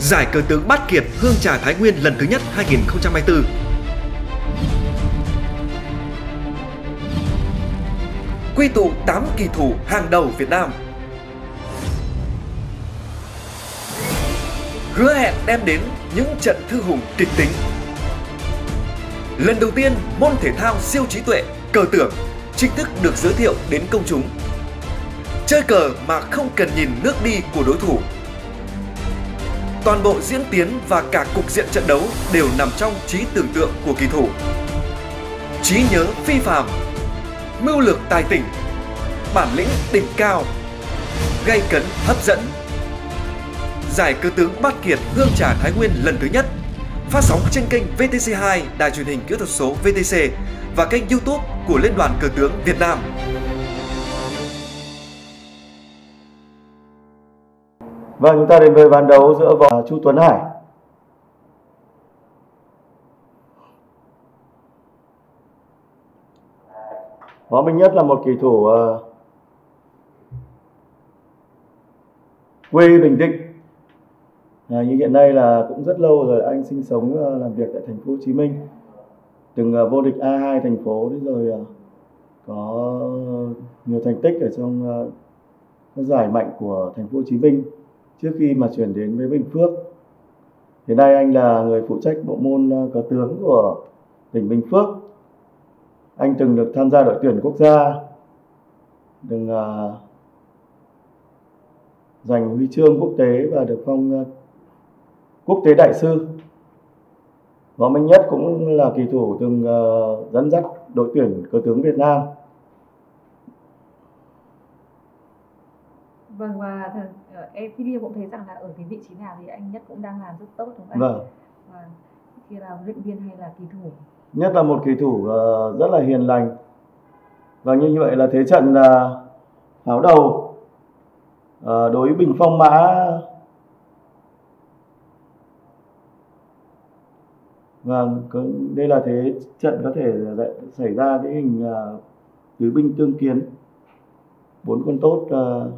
Giải cờ tướng Bát Kiệt Hương Trà Thái Nguyên lần thứ nhất 2024. Quy tụ 8 kỳ thủ hàng đầu Việt Nam. Hứa hẹn đem đến những trận thư hùng kịch tính. Lần đầu tiên, môn thể thao siêu trí tuệ, cờ tưởng chính thức được giới thiệu đến công chúng. Chơi cờ mà không cần nhìn nước đi của đối thủ Toàn bộ diễn tiến và cả cục diện trận đấu đều nằm trong trí tưởng tượng của kỳ thủ. Trí nhớ phi phàm, mưu lược tài tỉnh, bản lĩnh đỉnh cao, gây cấn hấp dẫn. Giải cờ tướng Bát Kiệt Hương Trà Thái Nguyên lần thứ nhất phát sóng trên kênh VTC2 Đài truyền hình kỹ thuật số VTC và kênh YouTube của Liên đoàn Cờ tướng Việt Nam. Vâng, chúng ta đến với ván đấu giữa võ à, Chu Tuấn Hải. Võ Minh Nhất là một kỳ thủ uh, quê Bình Định. À, như hiện nay là cũng rất lâu rồi anh sinh sống uh, làm việc tại thành phố Hồ Chí Minh. Từng uh, vô địch A2 thành phố đến rồi uh, có nhiều thành tích ở trong uh, giải mạnh của thành phố Hồ Chí Minh trước khi mà chuyển đến với Bình Phước. Hiện nay anh là người phụ trách bộ môn ờ, cờ tướng của tỉnh Bình Phước. Anh từng được tham gia đội tuyển quốc gia, từng uh, giành huy chương quốc tế và được phong uh, quốc tế đại sư. Võ Minh Nhất cũng là kỳ thủ từng uh, dẫn dắt đội tuyển cờ tướng Việt Nam. Vâng và em thì cũng thấy rằng là ở cái vị trí nào thì anh Nhất cũng đang làm rất tốt đúng không anh? Vâng. Và khi là huấn luyện viên hay là kỳ thủ. Nhất là một kỳ thủ uh, rất là hiền lành. Và như vậy là thế trận là uh, pháo đầu đối với Bình Phong Mã Vâng, đây là thế trận có thể xảy ra cái hình tứ binh tương kiến bốn con tốt uh,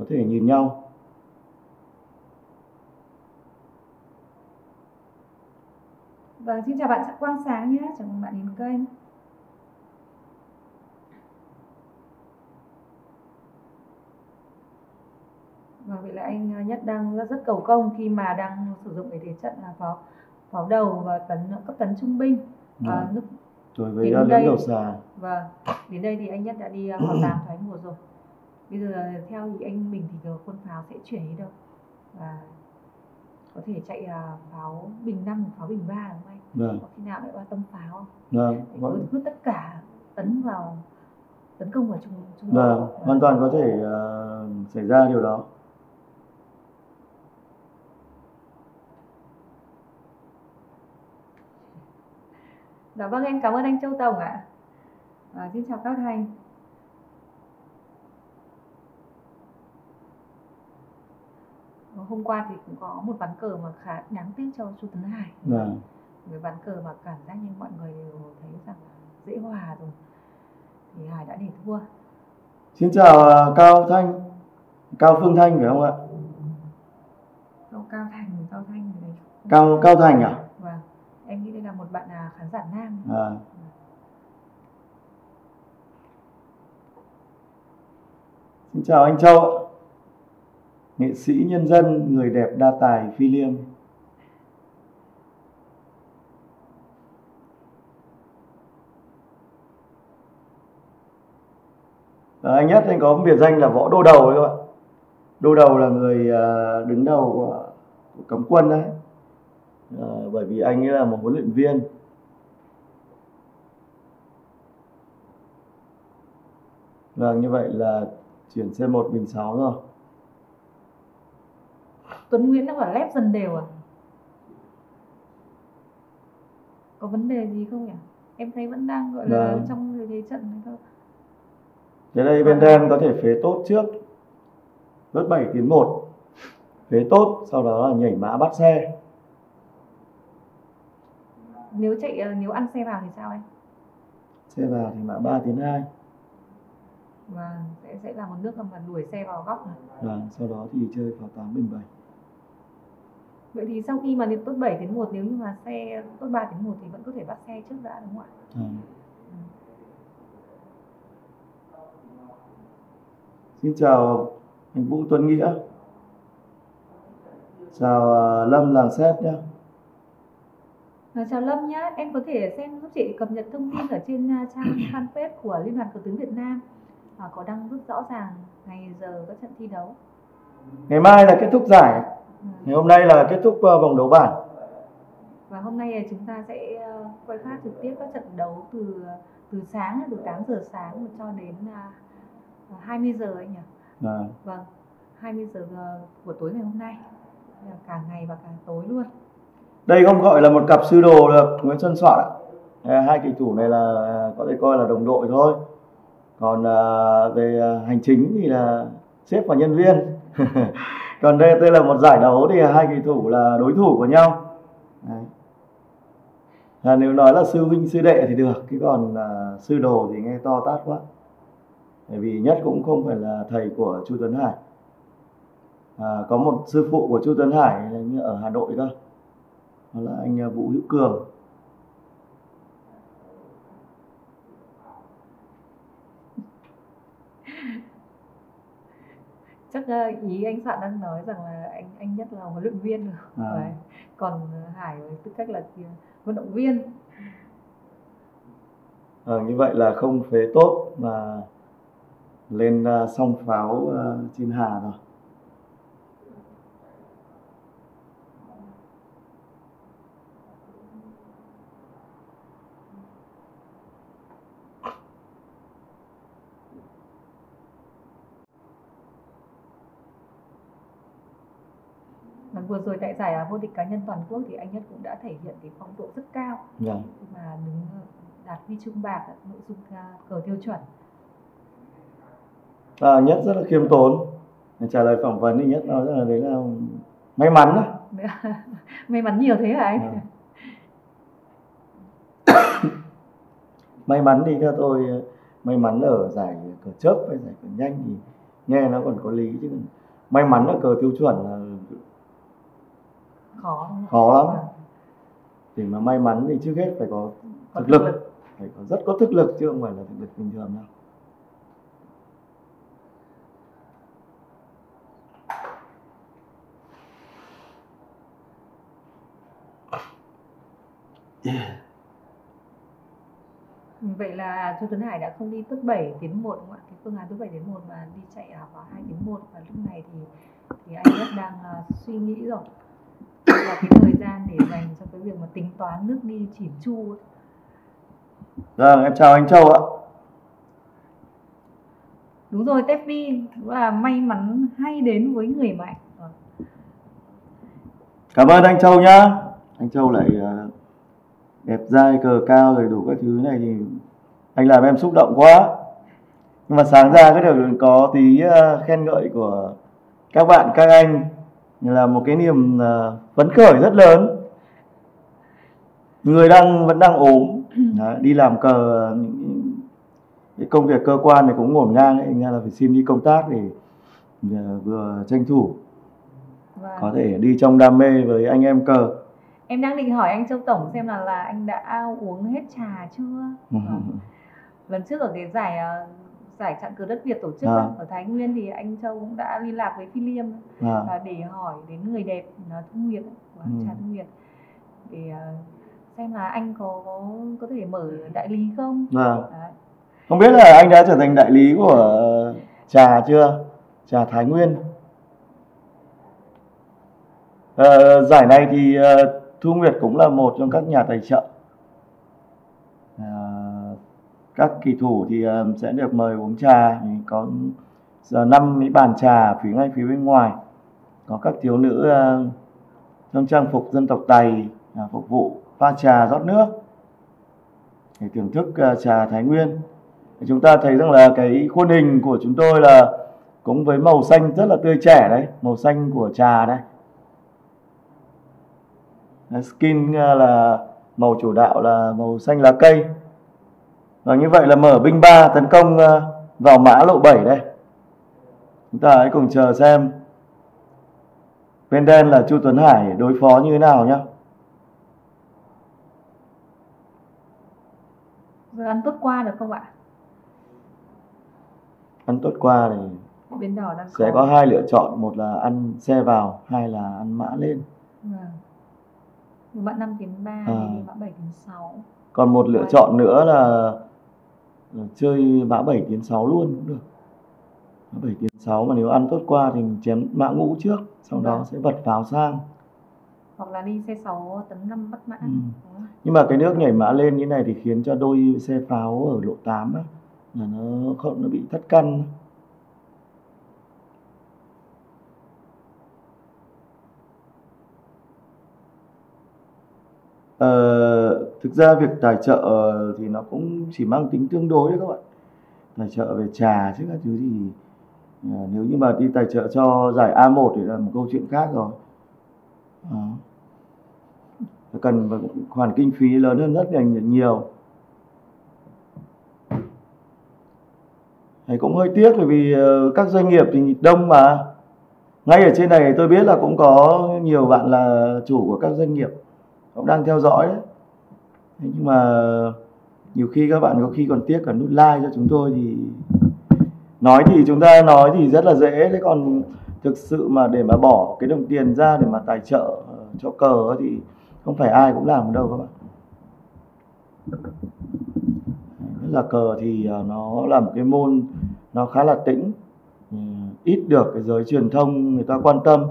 có thể nhìn nhau Vâng, xin chào bạn Quang Sáng nhé, chào mừng bạn đến kênh. Vâng, vậy là anh Nhất đang rất, rất cầu công khi mà đang sử dụng cái thế trận là pháo pháo đầu và tấn cấp tấn trung binh. À, lúc rồi với đến đây, đầu xà. Vâng, đến đây thì anh Nhất đã đi vào 8 thoái một rồi bây giờ theo thì anh mình thì quân pháo sẽ chuyển đi đâu và có thể chạy uh, pháo bình năm pháo bình ba đúng không anh vâng. có khi nào lại qua tâm pháo không vâng. vâng. cứ tất cả tấn vào tấn công vào trung trung vâng. vâng. hoàn toàn có thể uh, xảy ra điều đó Dạ vâng em cảm ơn anh Châu Tổng ạ. À, xin chào các Thành. Hôm qua thì cũng có một ván cờ mà khá đáng tiếc cho Chu Tấn Hải vâng. cái ván cờ mà cảm giác như mọi người đều thấy rằng dễ hòa rồi thì Hải đã để thua Xin chào uh, Cao Thanh Cao Phương Thanh phải không ạ? Cao, Cao Thành, Cao Thanh đấy. Cao Cao Thành à? Vâng, em nghĩ đây là một bạn à, khán giả nam. À. Xin chào anh Châu ạ nghệ sĩ nhân dân người đẹp đa tài phi liêm. Đó, anh nhất anh có một biệt danh là võ đô đầu đấy các bạn đô đầu là người ờ, đứng đầu của, của cấm quân đấy. À, bởi vì anh ấy là một huấn luyện viên. Vâng như vậy là chuyển C1 bình 6 rồi. Tuấn Nguyễn đang bảo lép dần đều à? Có vấn đề gì không nhỉ? Em thấy vẫn đang gọi là vâng. trong cái thế trận này thôi. Thế đây bên đen có thể phế tốt trước. Rớt 7 tiến 1. Phế tốt, sau đó là nhảy mã bắt xe. Nếu chạy ờ, nếu ăn xe vào thì sao anh? Xe vào thì mã 3 tiến 2 và sẽ sẽ là một nước mà đuổi xe vào góc này. Vâng, sau đó thì chơi pháo 8 bình 7 Vậy thì sau khi mà đến tốt 7 đến 1 nếu như mà xe tốt 3 đến 1 thì vẫn có thể bắt xe trước đã đúng không ạ? À. Xin chào anh Vũ Tuấn Nghĩa. Chào à, Lâm Làng Xét nhé. À, chào Lâm nhá, em có thể xem giúp chị cập nhật thông tin ở trên à, trang fanpage của Liên đoàn cờ tướng Việt Nam à, có đăng rất rõ ràng ngày giờ các trận thi đấu. Ngày mai là kết thúc giải. Ừ. Ngày hôm nay là kết thúc à, vòng đấu bảng. Và hôm nay chúng ta sẽ ờ, quay phát trực tiếp các trận đấu từ từ sáng từ 8 giờ sáng cho đến à, 20 giờ anh nhỉ? À. Vâng, 20 giờ ờ, của tối ngày hôm nay. Cả ngày và cả tối luôn. Đây không gọi là một cặp sư đồ được Nguyễn Xuân Soạn ạ. Hai kỳ thủ này là có thể coi là đồng đội thôi. Còn về hành chính thì là sếp và nhân viên. Còn đây đây là một giải đấu thì hai kỳ thủ là đối thủ của nhau. Đấy. À, nếu nói là sư huynh sư đệ thì được, cái còn à, sư đồ thì nghe to tát quá. Bởi vì nhất cũng không phải là thầy của Chu Tuấn Hải. À, có một sư phụ của Chu Tuấn Hải là như ở Hà Nội cơ đó là anh à, Vũ Hữu Cường Chắc ờ, ý anh Soạn đang nói rằng là anh anh nhất là huấn luyện viên rồi. À. Đấy. Còn Hải với tư cách là vận động viên. Ờ, như vậy là không phế tốt mà lên à, song pháo à, trên hà rồi Và vừa rồi tại giải à, vô địch cá nhân toàn quốc thì anh Nhất cũng đã thể hiện cái phong độ rất cao Vâng. mà đứng đạt huy chương bạc nội dung à, cờ tiêu chuẩn. à, nhất rất là khiêm tốn trả lời phỏng vấn thì nhất nói rằng là đấy là may mắn đó May mắn nhiều thế hả anh? Vâng. may mắn thì theo tôi ờ, may mắn ở giải cờ chớp hay giải cờ nhanh thì nghe nó còn có lý chứ may mắn ở cờ tiêu chuẩn là Khó? Khó lắm. Vâng. để mà may mắn thì trước hết phải có thực lực. phải có rất có thực lực chứ không phải là thực lực bình thường đâu Vậy là Chu Tuấn Hải đã không đi top 7 tiến 1 đúng không ạ? Cái phương án top 7 tiến 1 mà đi chạy vào 2 tiến 1 và lúc này thì thì anh Nhất đang à, suy nghĩ rồi. Và cái thời gian để dành cho cái việc mà tính toán nước đi chỉn chu ấy. Vâng, em chào anh Châu ạ. Đúng rồi, cũng là may mắn hay đến với người mạnh. Vâng. Cảm ơn anh Châu nhá. Anh Châu lại ờ, đẹp dai cờ cao rồi đủ các thứ này thì anh làm em xúc động quá. Nhưng mà sáng ra cái được có tí ờ, khen ngợi của các bạn các anh là một cái niềm ờ, phấn khởi rất lớn. Người đang vẫn đang ốm, Đấy, đi làm cờ những cái công việc cơ quan này cũng ngổn ngang ấy, ra là phải xin đi công tác để ờ, vừa tranh thủ Và có thể đi trong đam mê với anh em cờ em đang định hỏi anh Châu Tổng xem là là anh đã uống hết trà chưa? Vâng. lần trước ở cái giải ờ, giải chặng cờ đất Việt tổ chức À. ở Thái Nguyên thì anh Châu cũng đã liên lạc với Phi Liêm à, và để hỏi đến người đẹp là Thu Nguyệt của Ừ. trà Thu Nguyệt để ờ, xem là anh có có, có thể mở đại lý không? vâng. Đấy. không biết là anh đã trở thành đại lý của trà chưa trà Thái Nguyên Ờ, giải này thì ờ, Thu Nguyệt cũng là một trong các nhà tài trợ À, các kỳ thủ thì ờ, sẽ được mời uống trà. Có giờ năm mỹ bàn trà phía ngay phía bên ngoài. Có các thiếu nữ ờ, trong trang phục dân tộc Tày à, phục vụ pha trà rót nước. Để thưởng thức ờ, trà Thái Nguyên. Chúng ta thấy rằng là cái khuôn hình của chúng tôi là cũng với màu xanh rất là tươi trẻ đấy màu xanh của trà đây. Đấy, skin là màu chủ đạo là màu xanh lá cây và như vậy là mở binh ba tấn công ờ, vào mã lộ 7 đây chúng ta hãy cùng chờ xem bên đen là Chu Tuấn Hải đối phó như thế nào nhá Rồi ăn tốt qua được không ạ? ăn tốt qua thì Bên đỏ đang sẽ có hai lựa chọn một là ăn xe vào hai là ăn mã lên Vâng. Mã 5 tiến 3 À. hay mã 7 tiến 6. còn một lựa chọn nữa là chơi mã 7 tiến 6 luôn cũng được mã 7 tiến 6 mà nếu ăn tốt qua thì mình chém mã ngũ trước sau đó Vâng. sẽ vật pháo sang Hoặc là đi xe 6 tấn 5 bắt mã. Ừ. Nhưng mà cái nước nhảy mã lên như này thì khiến cho đôi xe pháo ở lộ 8 á là nó không nó bị thất căn Ờ, thực ra việc tài trợ ờ, thì nó cũng chỉ mang tính tương đối đấy các bạn. Tài trợ về trà chứ các thứ thì à, nếu như mà đi tài trợ cho giải A1 thì là một câu chuyện khác rồi. À. Cần khoản kinh phí lớn hơn rất là nhiều. Thầy cũng hơi tiếc bởi vì các doanh nghiệp thì đông mà. Ngay ở trên này tôi biết là cũng có nhiều bạn là chủ của các doanh nghiệp cũng đang theo dõi đấy. Thế nhưng mà nhiều khi các bạn có khi còn tiếc cả nút like cho chúng tôi thì nói thì chúng ta nói thì rất là dễ. Thế còn thực sự mà để mà bỏ cái đồng tiền ra để mà tài trợ ờ, cho cờ thì không phải ai cũng làm đâu các bạn. Là cờ thì ờ, nó là một cái môn nó khá là tĩnh. Ừ, ít được cái giới truyền thông người ta quan tâm.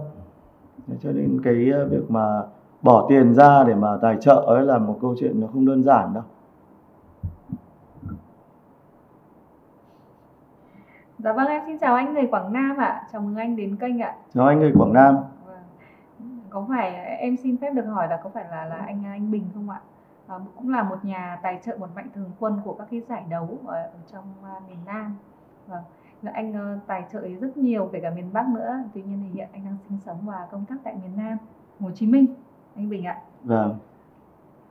Cho nên cái ờ, việc mà bỏ tiền ra để mà tài trợ ấy là một câu chuyện nó không đơn giản đâu Dạ vâng em xin chào anh người Quảng Nam ạ. Chào mừng anh đến kênh ạ. chào anh người Quảng Nam Vâng. Có phải em xin phép được hỏi là có phải là là anh anh Bình không ạ? À, cũng là một nhà tài trợ một mạnh thường quân của các cái giải đấu ở, trong à, miền Nam. Vâng. Anh ờ, tài trợ rất nhiều kể cả miền Bắc nữa. Tuy nhiên thì hiện anh đang sinh sống và công tác tại miền Nam, Hồ Chí Minh. Anh Bình ạ. Vâng.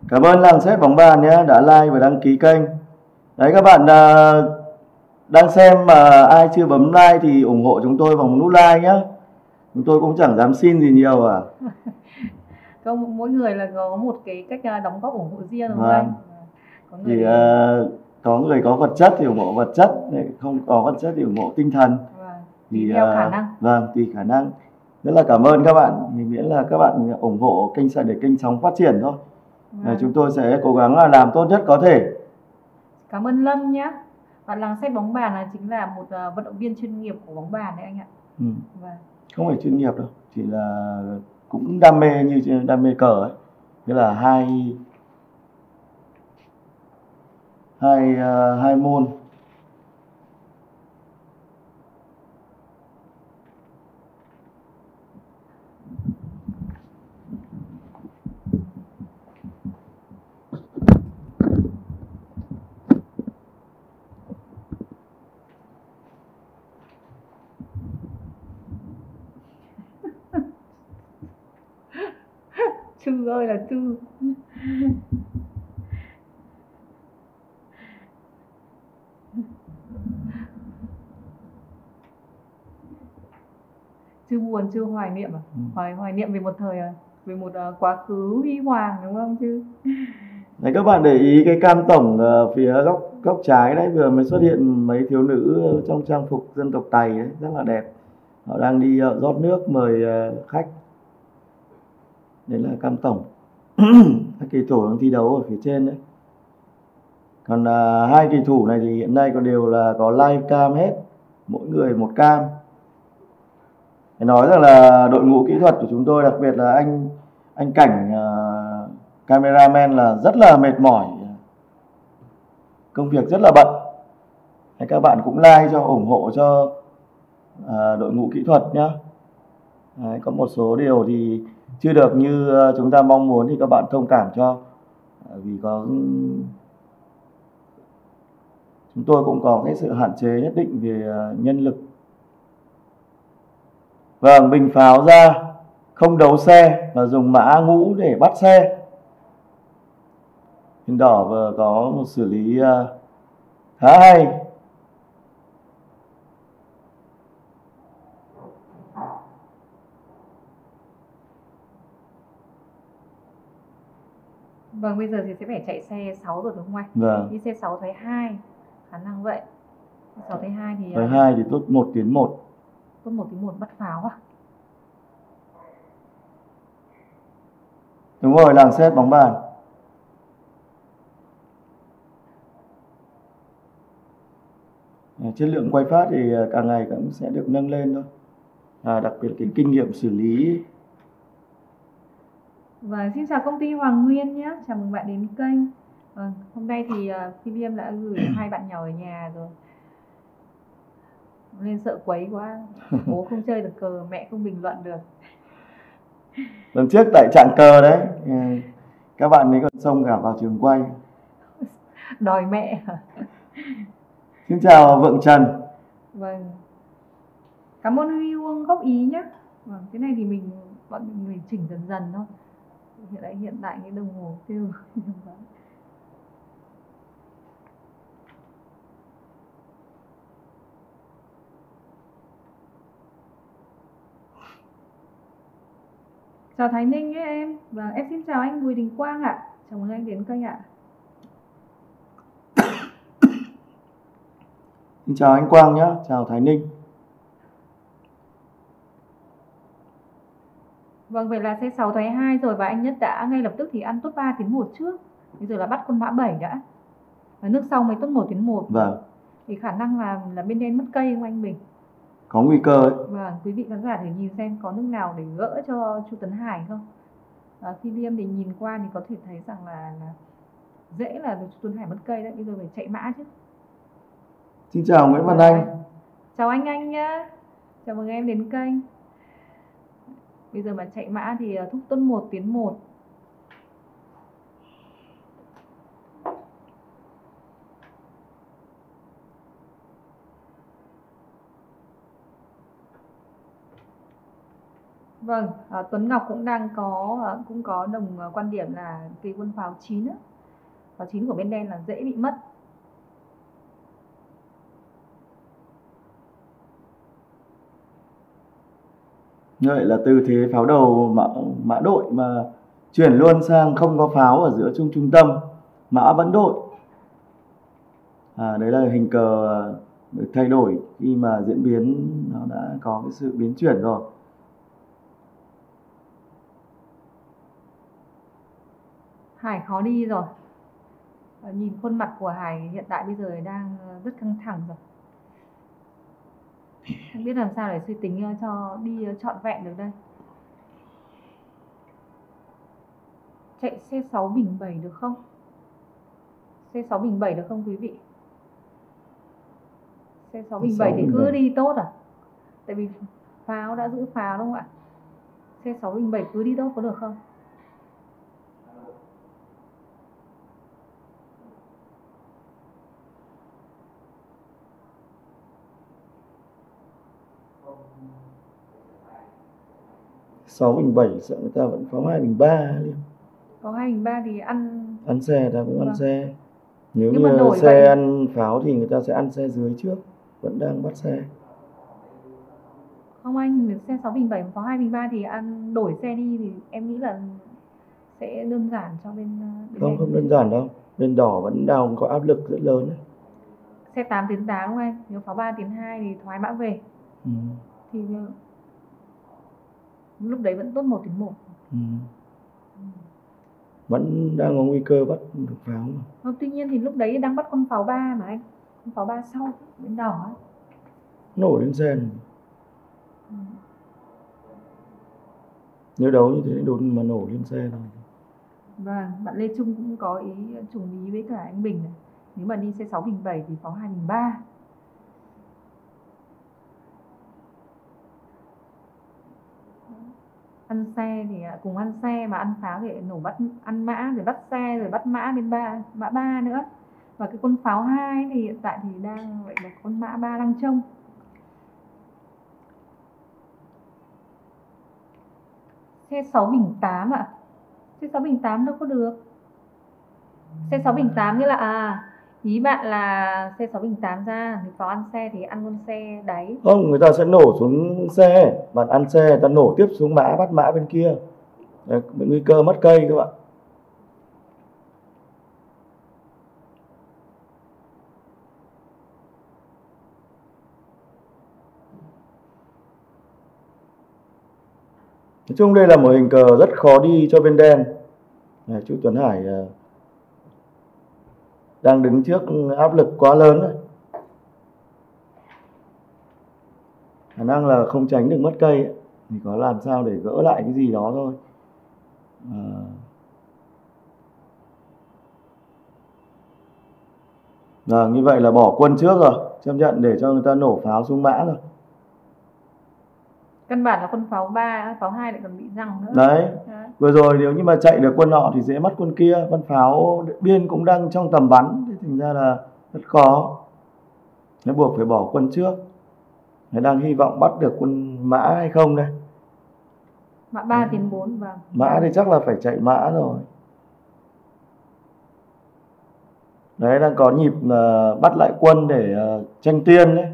Cảm ơn làng xét bóng bàn nhé đã like và đăng ký kênh. Đấy các bạn à, đang xem mà ai chưa bấm like thì ủng hộ chúng tôi bằng nút like nhé. Chúng tôi cũng chẳng dám xin gì nhiều à. Có mỗi người là có một cái cách à, đóng góp ủng hộ riêng đúng không Vâng. anh? Có người Thì à, có người có vật chất thì ủng hộ vật chất, không có vật chất thì ủng hộ tinh thần. vâng. Thì Tùy theo khả năng. Vâng, tùy khả năng. Rất là cảm ơn các bạn. Thì miễn là các bạn ủng hộ kênh để kênh sóng phát triển thôi. À, chúng tôi sẽ cố gắng là làm tốt nhất có thể. Cảm ơn Lâm nhé. Và làng sách bóng bàn là chính là một à, vận động viên chuyên nghiệp của bóng bàn đấy anh ạ. Ừ. Vâng. không phải chuyên nghiệp đâu chỉ là cũng đam mê như đam mê cờ ấy nghĩa là hai hai ờ, hai môn Ơi là chư. Chưa buồn, chưa hoài niệm à? Ừ. Hoài hoài niệm về một thời à? Về một à, quá khứ huy hoàng đúng không chứ? Đấy các bạn để ý cái cam tổng ờ, phía góc góc trái đấy vừa mới xuất hiện mấy thiếu nữ trong trang phục dân tộc Tày đấy rất là đẹp. Họ đang đi ờ, rót nước mời ờ, khách. Đấy là cam tổng. Các kỳ thủ đang thi đấu ở phía trên đấy. Còn à, hai kỳ thủ này thì hiện nay còn đều là có live cam hết, mỗi người một cam. để nói rằng là đội ngũ kỹ thuật của chúng tôi đặc biệt là anh anh cảnh à, cameraman là rất là mệt mỏi công việc rất là bận Thế các bạn cũng like cho ủng hộ cho à, đội ngũ kỹ thuật nhé Đấy, có một số điều thì chưa được như ờ, chúng ta mong muốn thì các bạn thông cảm cho. Ờ, vì có chúng tôi cũng có cái sự hạn chế nhất định về ờ, nhân lực. Vâng bình pháo ra, không đấu xe và dùng mã ngũ để bắt xe. Thiên đỏ vừa có một xử lý khá hay. Vâng, bây giờ thì sẽ phải chạy xe 6 rồi đúng không anh? Vâng. Đi xe 6 thoái 2, khả năng vậy. 6 thoái 2 thì Thoái à, hai thì tốt 1 tiến 1. tốt 1 tiếng 1 bắt pháo à? Đúng rồi, làng xét bóng bàn. À, chất lượng quay phát thì à, càng ngày cũng sẽ được nâng lên thôi. À, đặc biệt cái kinh nghiệm xử lý Và xin chào công ty Hoàng Nguyên nhé, chào mừng bạn đến kênh. Vâng, hôm nay thì uh, Phi Liêm đã gửi hai bạn nhỏ ở nhà rồi. Nên sợ quấy quá, bố không chơi được cờ, mẹ không bình luận được. lần trước tại trạng cờ đấy à, các bạn ấy còn xông cả vào trường quay Đòi mẹ. xin chào vượng trần Vâng. Cảm ơn Huy Uông góp ý nhé. Vâng, cái này thì mình bọn mình chỉnh dần dần thôi. Hiện tại hiện tại cái đồng hồ kêu Chào Thái Ninh nhé em. và em xin chào anh Bùi Đình Quang ạ. Chào mừng anh đến kênh ạ. xin chào anh quang nhé chào thái ninh Vâng, vậy là xe 6 thoái 2 rồi và anh Nhất đã ngay lập tức thì ăn tốt 3 tiến 1 trước. Bây giờ là bắt con mã 7 đã. Và nước sau mới tốt 1 tiến 1. vâng Thì khả năng là là bên đen mất cây không anh Bình? có nguy cơ ấy. Vâng, quý vị khán giả thử nhìn xem có nước nào để gỡ cho Chu Tấn Hải không? À, khi liêm thì nhìn qua thì có thể thấy rằng là, là dễ là Chu Tuấn Hải mất cây đấy, bây giờ phải chạy mã chứ. xin chào nguyễn văn anh Chào anh anh nhá. Chào mừng em đến kênh. Bây giờ bạn chạy mã thì ờ, thúc tuân 1 tiến 1. Vâng, à, Tuấn Ngọc cũng đang có à, cũng có đồng à, quan điểm là cái quân pháo chín á. Pháo chín của bên đen là dễ bị mất. Như vậy là từ thế pháo đầu mã, mã đội mà chuyển luôn sang không có pháo ở giữa trung trung tâm mã vẫn đội à, đấy là hình cờ được thay đổi khi mà diễn biến nó đã có cái sự biến chuyển rồi Hải khó đi rồi. Nhìn khuôn mặt của Hải hiện tại bây giờ đang rất căng thẳng rồi. Không biết làm sao để suy tính ờ, cho đi ờ, trọn vẹn được đây. Chạy xe 6 bình 7 được không? Xe 6 bình 7 được không quý vị? Xe 6 bình 7 thì cứ đi tốt à? Tại vì pháo đã giữ pháo đúng không ạ? Xe 6 bình 7 cứ đi tốt có được không? Sáu bình bảy sợ người ta vẫn pháo hai bình ba liêm Có 2 bình 3 thì ăn ăn xe ta cũng ăn Vâng. xe nếu Nhưng như xe vậy- ăn pháo thì người ta sẽ ăn xe dưới trước vẫn đang bắt xe Không anh, xe 6 bình 7 có 2 bình 3 thì ăn đổi xe đi thì em nghĩ là sẽ đơn giản cho bên, ờ, bên không không đơn giản đâu bên đỏ vẫn đang có áp lực rất lớn đấy. Xe 8 tiến 8 đúng không anh? Nếu pháo 3 tiến 2 thì thoái mã về Ừ. thì ờ, lúc đấy vẫn tốt 1 tiến 1. Ừ. vẫn đang có nguy cơ bắt được pháo mà Không, tuy nhiên thì lúc đấy đang bắt con pháo 3 mà anh. Con pháo 3 sau bên đỏ ấy. nổ lên xe này. Ừ. nếu đấu như thế đột mà nổ lên xe thôi Vâng, bạn Lê Trung cũng có ý trùng ý với cả anh Bình này. Nếu mà đi xe 6 bình 7 thì pháo 2 bình 3. Ăn xe thì à, cùng ăn xe mà ăn pháo thì nổ bắt, ăn mã, rồi bắt xe, rồi bắt mã bên ba, mã ba nữa. Và cái con pháo hai thì hiện tại thì đang vậy là con mã ba đang trông. Xe 6 bình 8 ạ. Xe 6 bình 8 đâu có được. Xe 6 bình 8 nghĩa là à ý bạn là xe 608 ra thì có ăn xe thì ăn con xe đấy. Không người ta sẽ nổ xuống xe bạn ăn xe ta nổ tiếp xuống mã bắt mã bên kia. Đấy, nguy cơ mất cây các bạn. Nói chung đây là một hình cờ rất khó đi cho bên đen. Này, chú Tuấn Hải à, đang đứng trước áp lực quá lớn rồi khả năng là không tránh được mất cây ấy. thì có làm sao để gỡ lại cái gì đó thôi à, Vâng, như vậy là bỏ quân trước rồi, chấp nhận để cho người ta nổ pháo xuống mã rồi. căn bản là con pháo 3, pháo 2 lại còn bị răng nữa Đấy, Đấy. Vừa rồi nếu như mà chạy được quân nọ thì dễ mất quân kia, con pháo biên cũng đang trong tầm bắn, thì thành ra là rất khó. Nó buộc phải bỏ quân trước. Nó đang hy vọng bắt được quân mã hay không đây. mã 3 tiến 4 vâng Mã thì chắc là phải chạy mã rồi. Đấy, đang có nhịp là bắt lại quân để ờ, tranh tiên đấy.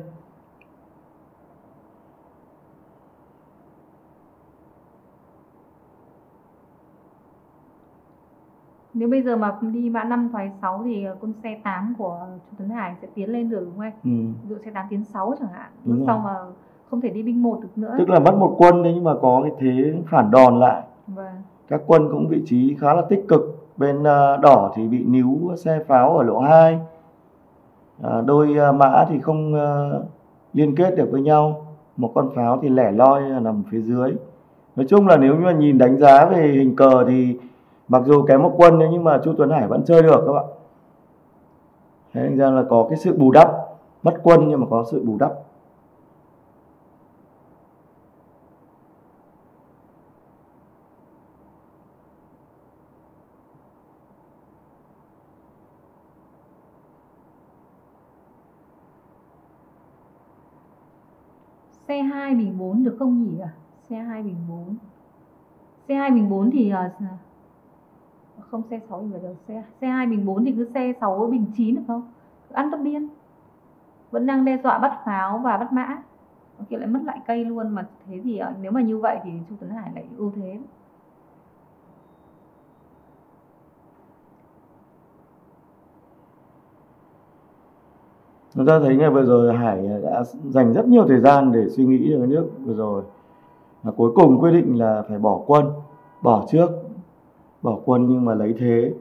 Nếu bây giờ mà đi mã 5 thoái 6 thì con xe 8 của chú Tuấn Hải sẽ tiến lên được đúng không anh? Ừ. ví dụ xe 8 tiến 6 chẳng hạn Đúng lúc rồi. sau mà không thể đi binh một được nữa. Tức là mất một quân đấy nhưng mà có cái thế phản đòn lại. vâng. Các quân cũng vị trí khá là tích cực. Bên ờ, đỏ thì bị níu xe pháo ở lỗ 2 à, đôi ờ, mã thì không ờ, liên kết được với nhau. Một con pháo thì lẻ loi nằm phía dưới. Nói chung là nếu như mà nhìn đánh giá về hình cờ thì mặc dù kém một quân nhưng mà Chu Tuấn Hải vẫn chơi được các bạn. Thế thành ra là có cái sự bù đắp mất quân nhưng mà có sự bù đắp. Xe 2 bình 4 được không nhỉ? À xe 2 bình 4 xe 2 bình 4 thì uh, không? Xe 6 thì phải được xe xe 2 bình 4 thì cứ xe 6 bình 9 được không? Cứ ăn tất biên. Vẫn đang đe dọa bắt pháo và bắt mã. Có kia lại mất lại cây luôn mà thế thì ờ, nếu mà như vậy thì Chu Tấn Hải lại ưu thế. Chúng ta thấy ngày vừa rồi Hải đã dành rất nhiều thời gian để suy nghĩ về cái nước vừa rồi. Và cuối cùng quyết định là phải bỏ quân, bỏ trước, bỏ quân nhưng mà lấy thế.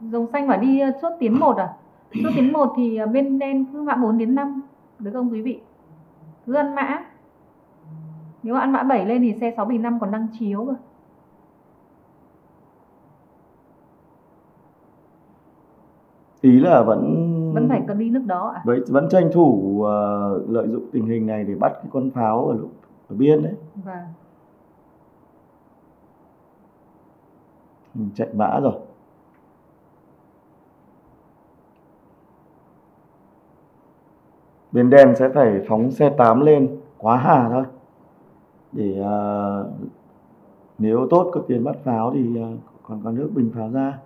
Dòng xanh bảo đi ờ, chốt tiến 1 à? Chốt tiến 1 thì ờ, bên đen cứ mã 4 đến 5 được không quý vị? Cứ ăn mã. Nếu mà ăn mã 7 lên thì xe 6 bình 5 còn đang chiếu cơ. Ý là vẫn Vẫn phải cần đi nước đó à? với vẫn tranh thủ ờ, lợi dụng tình hình này để bắt cái con pháo ở, ở biên đấy. Vâng. Mình chạy mã rồi. Bên đen sẽ phải phóng xe 8 lên quá hà thôi. Để ờ, nếu tốt có tiền bắt pháo thì ờ, còn có nước bình pháo ra.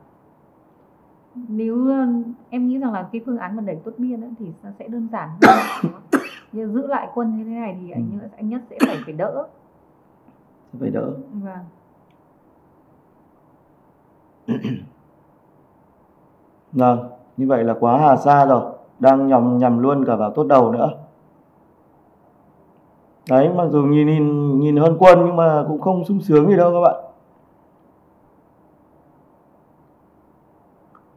Nếu em nghĩ rằng là cái phương án mà đẩy tốt biên ấy, thì sẽ đơn giản hơn. Như giữ lại quân như thế này thì anh, Ừ. anh nhất sẽ phải phải đỡ. Sẽ phải đỡ. Vâng. Vâng, như vậy là quá hà xa rồi, đang nhầm nhầm luôn cả vào tốt đầu nữa. Đấy, mặc dù nhìn nhìn nhìn hơn quân nhưng mà cũng không sung sướng gì đâu các bạn.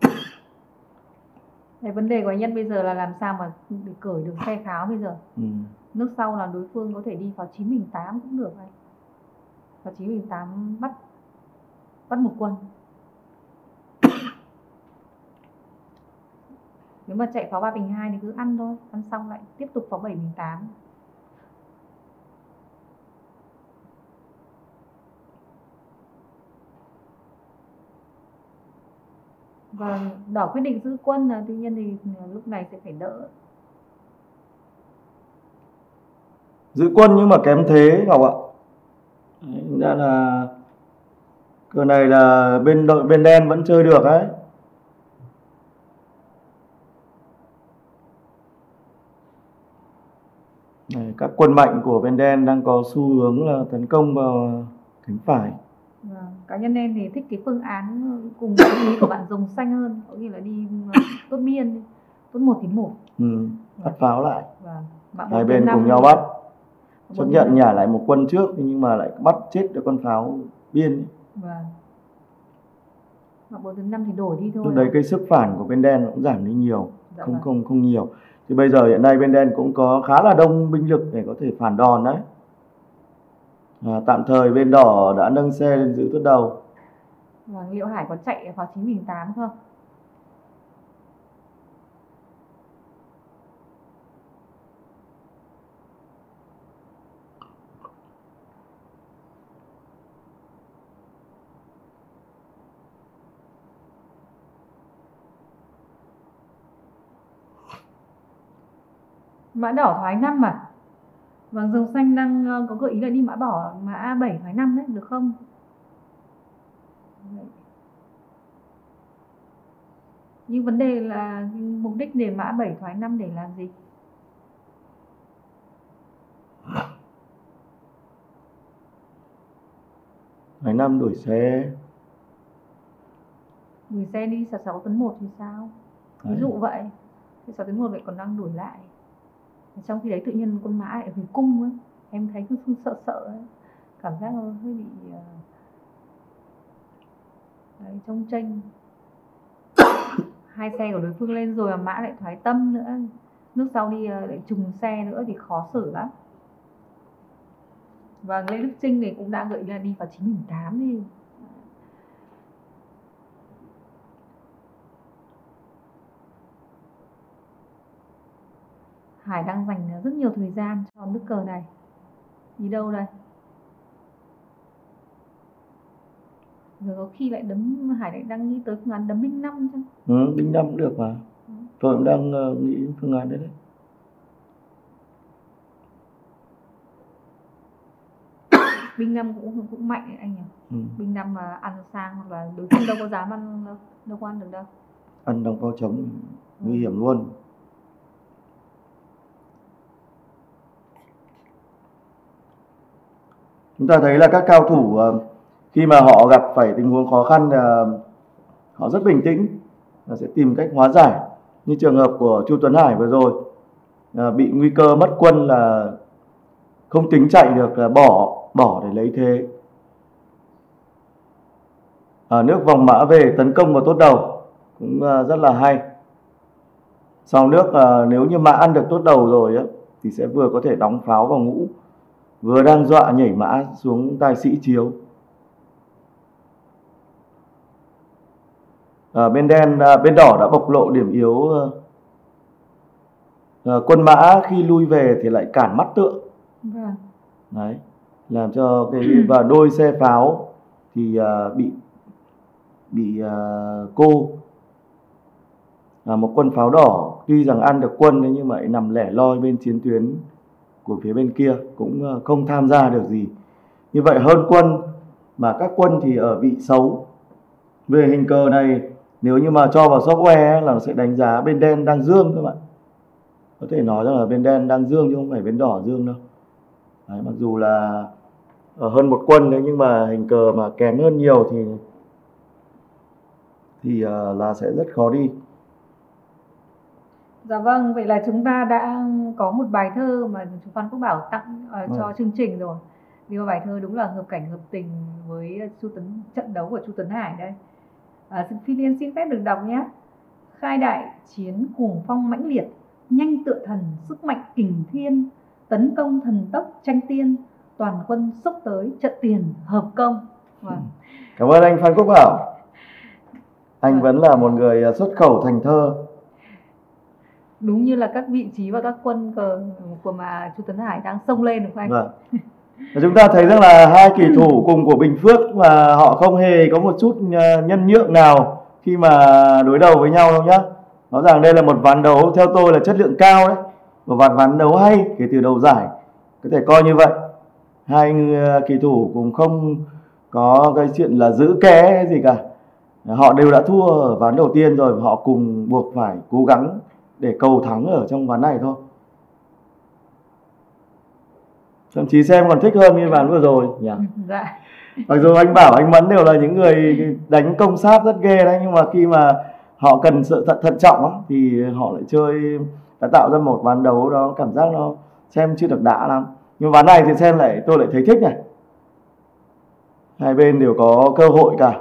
Cái vấn đề của anh Nhân bây giờ là làm sao mà để cởi được xe pháo bây giờ. Ừ. Nước sau là đối phương có thể đi vào 9 bình 8 cũng được anh. Vào 9 bình 8 bắt bắt một quân. Nếu mà chạy pháo 3 bình 2 thì cứ ăn thôi, ăn xong lại tiếp tục pháo 7 bình 8. Và vâng, đỏ quyết định giữ quân là tuy nhiên thì ừ, lúc này sẽ phải đỡ. Giữ quân nhưng mà kém thế Ngọc ạ. Đấy, ra là cờ này là bên đội bên đen vẫn chơi được đấy. Này, các quân mạnh của bên đen đang có xu hướng là tấn công vào cánh phải. Vâng. Cá nhân em thì thích cái phương án cùng với ý của bạn rồng xanh hơn, có nghĩa là đi ờ, tốt biên, tốt một tiến một. Ừ, bắt pháo lại. Vâng. Hai bên cùng nhau bắt. chấp nhận nhả lại một quân trước nhưng mà lại bắt chết được con pháo biên vâng và bốn thứ năm thì đổi đi thôi lúc đấy cái sức phản của bên đen cũng giảm đi nhiều Dạ không vâng. không không nhiều thì bây giờ hiện nay bên đen cũng có khá là đông binh lực để có thể phản đòn đấy à, tạm thời bên đỏ đã nâng xe lên giữ tuyết đầu vâng, liệu Hải có chạy vào 9.8 không? Mã đỏ thoái 5 à? Vâng, dòng xanh đang ờ, có gợi ý là đi mã bỏ mã A7 thoái 5 đấy, được không? Đấy. Nhưng vấn đề là mục đích để mã 7 thoái 5 để làm gì? Ngày năm đổi xe Gửi xe đi 66 tấn 1 thì sao? Ví dụ vậy. 6 tấn 1 vậy còn đang đổi lại. Trong khi đấy tự nhiên con mã lại về cung ấy. Em thấy cứ sợ sợ ấy. Cảm giác nó hơi bị ờ, đấy, trông tranh hai xe của đối phương lên rồi mà mã lại thoái tâm nữa nước sau đi ờ, lại trùng xe nữa thì khó xử lắm và Lê Đức Trinh này cũng đã gợi là đi vào 9.8 đi Hải đang dành rất nhiều thời gian cho nước cờ này. Đi đâu đây? Giờ có khi lại đấm Hải lại đang nghĩ tới phương án đấm binh năm chứ. Ừ, binh năm cũng được mà. Ừ. tôi cũng đang ờ, nghĩ phương án đấy đấy. Binh năm cũng cũng mạnh anh nhỉ? Ừ. binh năm mà ăn sang hoặc là đối phương đâu có dám ăn đâu đâu có ăn được đâu. Ăn đóng bao trống nguy hiểm luôn chúng ta thấy là các cao thủ ờ, khi mà họ gặp phải tình huống khó khăn ờ, họ rất bình tĩnh và sẽ tìm cách hóa giải. Như trường hợp của Chu Tuấn Hải vừa rồi ờ, bị nguy cơ mất quân là không tính chạy được là bỏ bỏ để lấy thế. À, nước vòng mã về tấn công vào tốt đầu cũng rất là hay. Sau nước nếu như mã ăn được tốt đầu rồi á thì sẽ vừa có thể đóng pháo vào ngũ vừa đang dọa nhảy mã xuống tài sĩ chiếu. À, bên đen à, bên đỏ đã bộc lộ điểm yếu ờ, quân mã khi lui về thì lại cản mắt tượng. Vâng. Đấy làm cho cái và đôi xe pháo thì à, bị bị à, cô. Là một quân pháo đỏ tuy rằng ăn được quân đấy nhưng mà lại nằm lẻ loi bên chiến tuyến của phía bên kia cũng ờ, không tham gia được gì. Như vậy hơn quân mà các quân thì ở vị xấu. Về hình cờ này nếu như mà cho vào software ấy, là nó sẽ đánh giá bên đen đang dương các bạn. Có thể nói rằng là bên đen đang dương chứ không phải bên đỏ dương đâu. Đấy, mặc dù là ở hơn một quân đấy nhưng mà hình cờ mà kém hơn nhiều thì thì ờ, là sẽ rất khó đi. Dạ vâng, vậy là chúng ta đã có một bài thơ mà chú Phan Quốc Bảo tặng ờ, cho Ừ. chương trình rồi. Vì bài thơ đúng là hợp cảnh hợp tình với Chu Tuấn trận đấu của Chu Tuấn Hải đây. À, Phi Liên xin phép được đọc nhé. Khai đại chiến cuồng phong mãnh liệt, nhanh tựa thần, sức mạnh kình thiên, tấn công thần tốc tranh tiên, toàn quân xúc tới trận tiền hợp công. Vâng. cảm ơn anh Phan Quốc Bảo anh Vâng. vẫn là một người ờ, xuất khẩu thành thơ Đúng như là các vị trí và các quân cờ của mà Chu Tấn Hải đang xông lên, đúng không anh? Vâng. Và chúng ta thấy rằng là hai kỳ thủ cùng của Bình Phước mà họ không hề có một chút ờ, nhân nhượng nào khi mà đối đầu với nhau đâu nhá. Rõ ràng đây là một ván đấu theo tôi là chất lượng cao đấy. Một ván ván đấu hay kể từ đầu giải. Có thể coi như vậy. Hai ờ, kỳ thủ cũng không có cái chuyện là giữ ké hay gì cả. Họ đều đã thua ở ván đầu tiên rồi, họ cùng buộc phải cố gắng để cầu thắng ở trong ván này thôi. Thậm chí xem còn thích hơn như ván vừa rồi nhỉ. Dạ. Mặc dù anh Bảo anh Mẫn đều là những người đánh công sát rất ghê đấy nhưng mà khi mà họ cần sự thận, thận trọng thì họ lại chơi đã tạo ra một ván đấu đó cảm giác nó xem chưa được đã lắm. Nhưng nhưng ván này thì xem lại tôi lại thấy thích này hai bên đều có cơ hội cả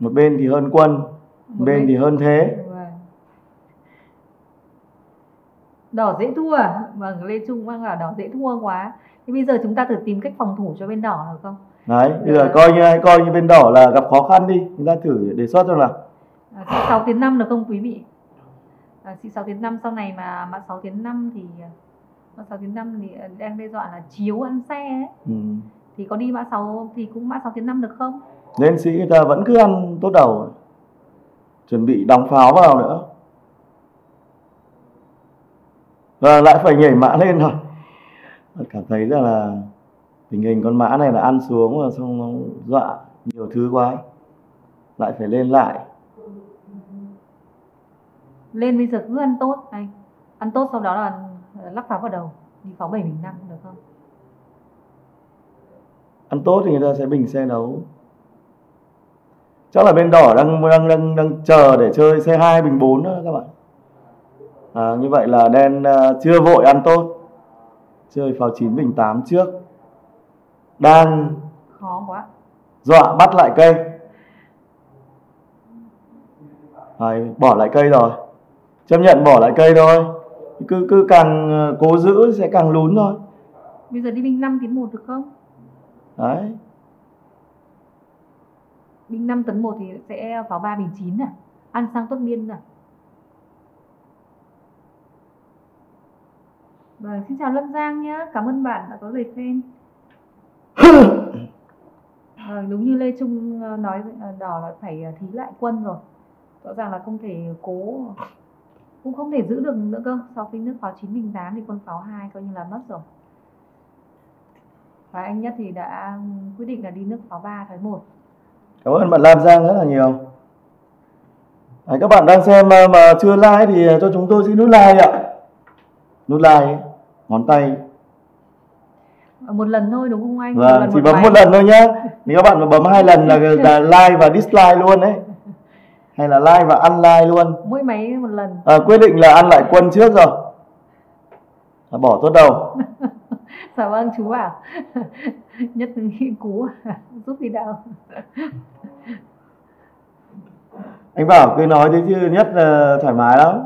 một bên thì hơn quân một bên thì hơn thế Vâng. Đỏ dễ thua? Vâng, Lê Trung vâng là đỏ dễ thua quá. Thế bây giờ chúng ta thử tìm cách phòng thủ cho bên đỏ được không? đấy bây giờ coi như coi như bên đỏ là gặp khó khăn đi chúng ta thử đề xuất xem nào À, sĩ 6 tiến 5 được không quý vị? À, sĩ 6 tiến 5 sau này mà mã 6 tiến 5 thì mã 6 tiến 5 thì đang đe dọa là chiếu ăn xe ấy. ừ. Thì có đi mã 6 thì cũng mã 6 tiến 5 được không? nên sĩ người ta vẫn cứ ăn tốt đầu chuẩn bị đóng pháo vào nữa và lại phải nhảy mã lên rồi cảm thấy rằng là tình hình con mã này là ăn xuống và xong nó dọa nhiều thứ quá lại phải lên lại Lên bây giờ cứ ăn tốt anh. Ăn tốt sau đó là lắp pháo vào đầu. Đi pháo 7 bình 5 được không? ăn tốt thì người ta sẽ bình xe đấu chắc là bên đỏ đang đang đang, đang chờ để chơi xe 2 bình 4 đó các bạn à, như vậy là đen à, chưa vội ăn tốt chơi pháo 9 bình 8 trước đang Khó quá. dọa bắt lại cây Đấy, bỏ lại cây rồi chấp nhận bỏ lại cây thôi cứ cứ càng ờ, cố giữ sẽ càng lún thôi Bây giờ đi bình 5 tiến 1 được không? đấy Bình 5 tấn 1 thì sẽ pháo 3 bình 9 à? Ăn sang tốt biên à? Vâng, xin chào Lâm Giang nhé. Cảm ơn bạn đã có lời khen. Vâng, đúng như Lê Trung ờ, nói ờ, đỏ là phải ờ, thí lại quân rồi. Rõ ràng là không thể cố cũng không thể giữ được nữa cơ. Sau khi nước pháo 9 bình 8 thì quân pháo 2 coi như là mất rồi. Và anh Nhất thì đã quyết định là đi nước pháo 3 thoái 1. Cảm ơn bạn Lam Giang rất là nhiều. Đấy, các bạn đang xem mà, mà chưa like thì cho chúng tôi xin nút like ạ. Nút like, ấy, ngón tay. Một lần thôi đúng không anh? Vâng, chỉ bấm một lần thôi nhá. Nếu các bạn mà bấm hai lần là, là like và dislike luôn đấy. Hay là like và unlike luôn. Mỗi máy một lần. À, quyết định là ăn lại quân trước rồi. À, bỏ tốt đầu. Dạ vâng chú bảo. Nhất nghĩ cú giúp đi đâu. Anh bảo cứ nói thế chứ nhất là thoải mái lắm.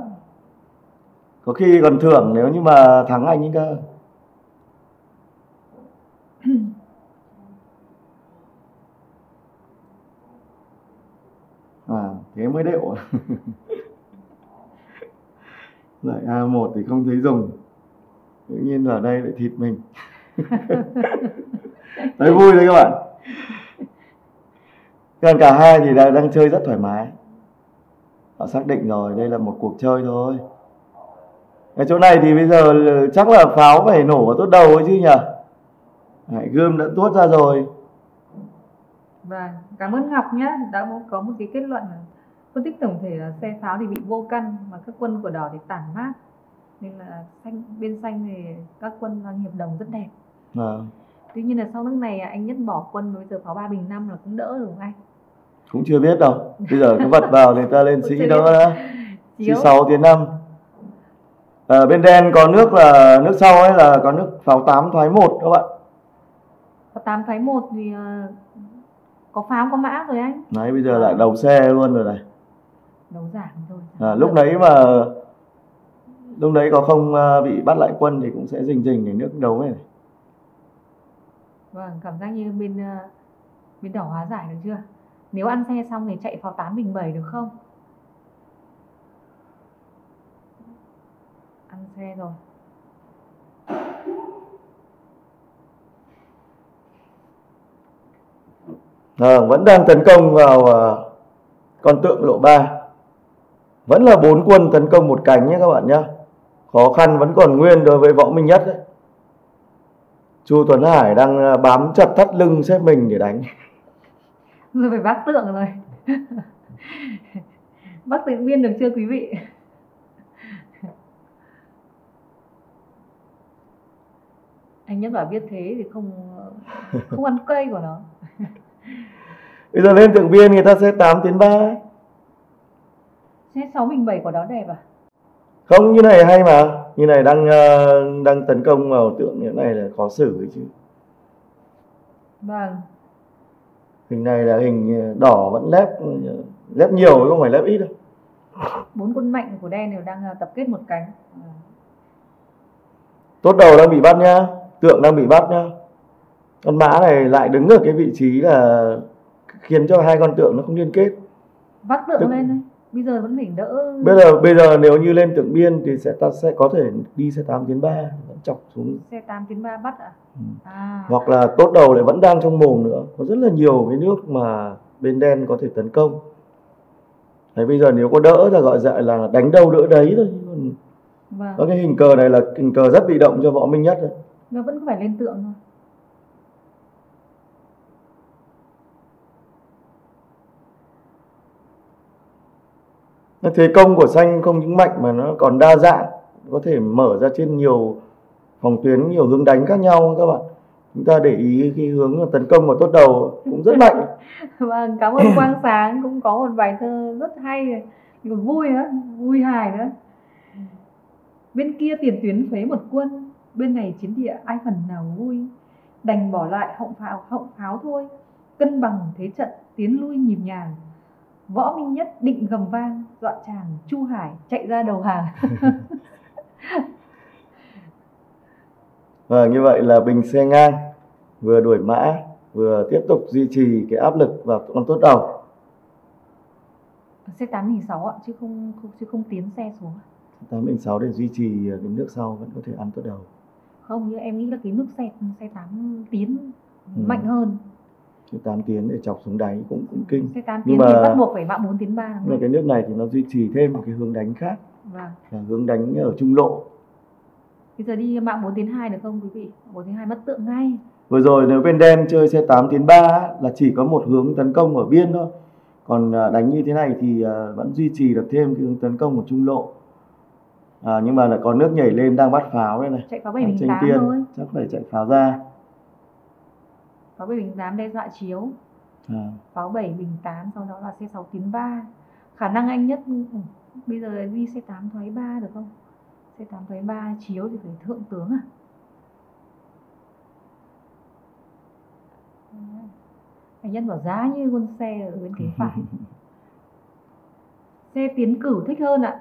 Có khi còn thưởng nếu như mà thắng anh ấy cơ. À, thế mới đệu. Lại A1 thì không thấy dùng. Tự nhiên ở đây lại thịt mình. Thấy vui đấy các bạn. Còn cả hai thì đang, đang chơi rất thoải mái. Họ xác định rồi, đây là một cuộc chơi thôi. Ở chỗ này thì bây giờ là- chắc là pháo phải nổ vào tốt đầu ấy chứ nhỉ? Đấy, gươm đã tuốt ra rồi. Vâng, cảm ơn Ngọc nhé đã có một cái kết luận phân tích tổng thể là xe pháo thì bị vô căn mà các quân của đỏ thì tản mát nên là xanh bên xanh thì các quân hiệp đồng rất đẹp À, tuy nhiên là sau nước này anh nhất bỏ quân bây giờ pháo ba bình năm là cũng đỡ rồi không anh cũng chưa biết đâu. Bây giờ cứ vật vào thì ta lên sĩ đó đã. Sĩ 6 tiến 5. À, bên đen có nước là nước sau ấy là có nước pháo 8 thoái 1 các bạn. có tám thoái một thì ờ, có pháo có mã rồi anh Đấy bây giờ lại đầu xe luôn rồi này. đấu giảm thôi À, lúc đấy mà lúc đấy có không à, bị bắt lại quân thì cũng sẽ rình rình để nước đấu này, này. vâng cảm giác như bên ờ, bên đỏ hóa giải được chưa nếu ăn xe xong thì chạy pháo 8 bình 7 được không ăn xe rồi. À, vẫn đang tấn công vào à, con tượng lộ 3 vẫn là bốn quân tấn công một cánh nhé các bạn nhé. Khó khăn vẫn còn nguyên đối với võ minh nhất đấy. Chu tuấn hải đang à, bám chặt thắt lưng xếp mình để đánh. Rồi phải bác tượng rồi. Bác tượng viên được chưa quý vị anh nhất bảo biết thế thì không không ăn cây của nó. Bây giờ lên tượng viên người ta sẽ 8 tiến 3 xe 6 bình 7 của đó đẹp à? Không như này hay mà. Như này đang ờ, đang tấn công vào tượng như này là khó xử ấy chứ. Vâng. Hình này là hình đỏ vẫn lép lép nhiều chứ không phải lép ít đâu. Bốn quân mạnh của đen đều đang ờ, tập kết một cánh. Tốt đầu đang bị bắt nhá tượng đang bị bắt nhá. Con mã này lại đứng ở cái vị trí là khiến cho hai con tượng nó không liên kết. Vác tượng Tức- lên đấy bây giờ vẫn phải đỡ. Bây giờ bây giờ nếu như lên tượng biên thì sẽ ta sẽ có thể đi xe 8 tiến 3 vẫn chọc xuống. Xe 8 tiến 3 bắt à Ừ. à. Hoặc là tốt đầu lại vẫn đang trong mồm nữa. Có rất là nhiều cái nước mà bên đen có thể tấn công. Đấy, bây giờ nếu có đỡ là gọi dạy là đánh đâu đỡ đấy thôi vâng. có cái hình cờ này là hình cờ rất bị động cho võ minh nhất đấy. Nó vẫn phải lên tượng thôi. Nó thế công của xanh không những mạnh mà nó còn đa dạng có thể mở ra trên nhiều phòng tuyến nhiều hướng đánh khác nhau các bạn. Chúng ta để ý khi hướng tấn công vào tốt đầu cũng rất mạnh. Vâng cảm ơn quang sáng cũng có một bài thơ rất hay này còn vui nữa vui hài nữa. Bên kia tiền tuyến phế một quân bên này chiến địa ai phần nào vui? Đành bỏ lại họng pháo họng pháo thôi. Cân bằng thế trận tiến lui nhịp nhàng. Võ minh nhất định gầm vang dọa chàng chu hải chạy ra đầu hàng. Và như vậy là bình xe ngang vừa đuổi mã vừa tiếp tục duy trì cái áp lực vào con tốt đầu. Xe tám hình sáu ạ chứ không, không chứ không tiến xe xuống ạ. sáu để duy trì cái nước sau vẫn có thể ăn tốt đầu không nhưng em nghĩ là cái nước xe xe tám tiến Ừ. mạnh hơn. Chứ tám tiến để chọc xuống đáy cũng cũng kinh. Xe tám Nhưng tiến thì mà- bắt buộc phải mạo bốn tiến ba nhưng mà cái nước này thì nó duy trì thêm một cái hướng đánh khác. Vâng. Là hướng đánh ở trung lộ. Bây giờ đi mạo bốn tiến hai được không quý vị? Bốn tiến hai mất tượng ngay. Vừa rồi nếu bên đen chơi xe 8 tiến 3 á, là chỉ có một hướng tấn công ở biên thôi. Còn à, đánh như thế này thì à, vẫn duy trì được thêm cái hướng tấn công của trung lộ. À, nhưng mà lại có nước nhảy lên đang bắt pháo đây này. chạy pháo bảy bình tám tiên, thôi. chắc phải chạy pháo ra. pháo bảy bình tám đe dọa chiếu. À, pháo bảy bình tám sau đó là xe sáu tiến ba. Khả năng anh nhất ừ, bây giờ đi xe tám thoái ba được không? Xe tám thoái ba chiếu thì phải thượng tướng à? Anh nhất bảo giá như con xe ở bên phía phải. Xe tiến cửu thích hơn ạ.